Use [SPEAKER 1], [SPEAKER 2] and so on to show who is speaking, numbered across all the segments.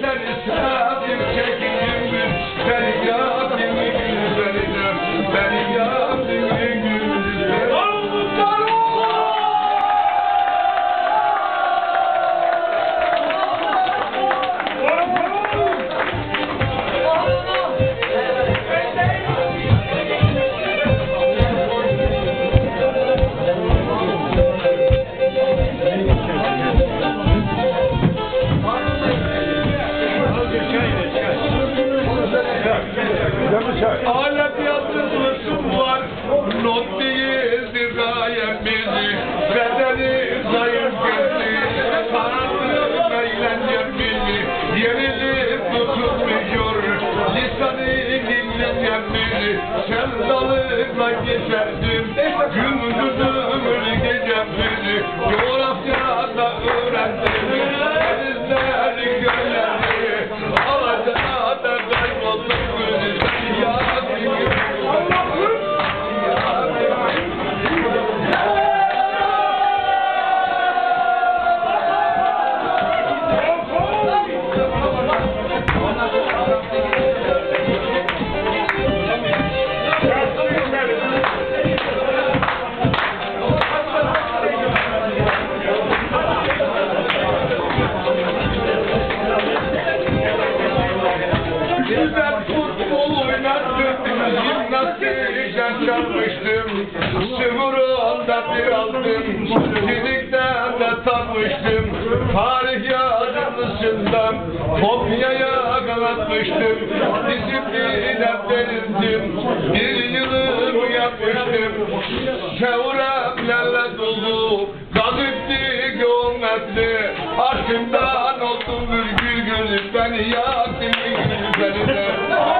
[SPEAKER 1] Seni sevdim Sevdalıkla geçerdim Gündüzümü gecem bizi Coğrafyada öğrendim çalmıştım. Sıvırında bir aldım, fizikten de tanmıştım. Tarih yazılışından kopyaya kanatmıştım. Disipline denizdim, bir yılımı yapmıştım. Çevremlerle dolu, gazipti gömmetli. Aşkımdan oldum bir gül gül, beni yaktın güzeline. Edebiyatçı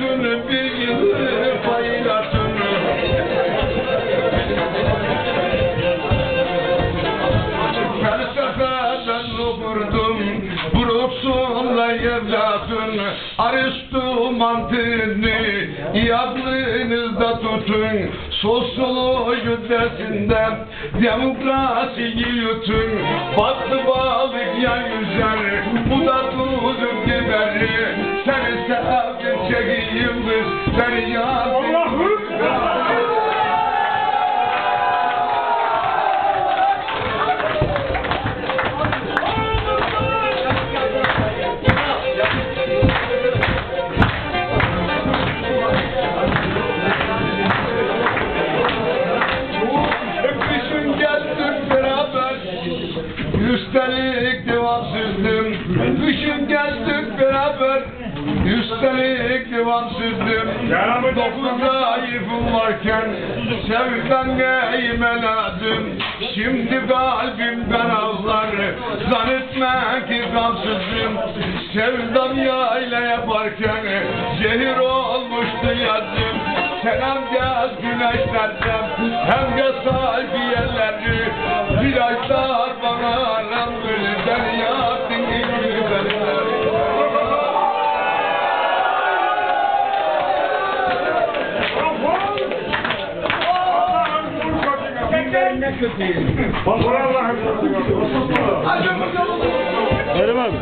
[SPEAKER 1] bir yılı faylatını Felsefeden okurdum Brux'unla evlatın Aristo mantığını Yadınızda tutun. Sosyoloji dersinden Demokrasiyi yutun. Battı balık ya yüzer Bu da tuzu biberi Seni sevdim yaktım Öpüşün geldik beraber. Üstelik divansızdım Üstelik divansızdım Dokuz ayıfım varken Sevden neyime lazım. Şimdi kalbimden ağlar Zannetme ki kansızım Sevdam yayla yaparken Zehir olmuştu yazım. Selam gel güneşlerden. Hem de sahibi yerleri. Virajlar bana
[SPEAKER 2] Bak Allah'ım.
[SPEAKER 1] Hadi bakalım.
[SPEAKER 2] Verim abi.